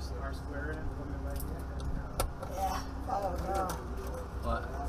There's R square in it. Uh, yeah. Oh, no. What?